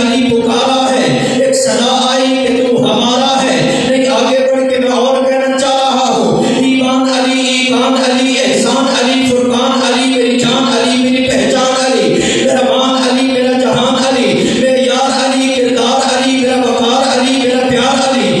علی پکارا ہے۔ ایک صدا آئی کہ تم ہمارا ہے۔ لیکن آگے بڑھ کے میں اور کہنا چاہ رہا ہوں۔ ایمان علی ایمان علی، احسان علی، فرقان علی، میری جان علی، میری پہچان علی میرا مان علی، میرا جہان علی، میرے یار علی، کردار علی، میرا وقار علی، میرا پیار علی۔